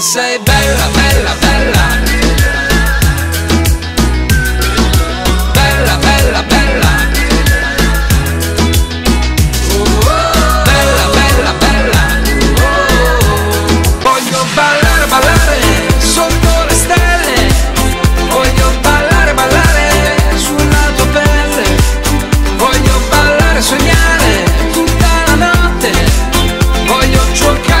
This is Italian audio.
Sei bella, bella, bella. Bella, bella, bella. Bella, bella, bella. Voglio ballare, ballare sotto le stelle. Voglio ballare, ballare sulla tua pelle. Voglio ballare, sognare tutta la notte. Voglio giocare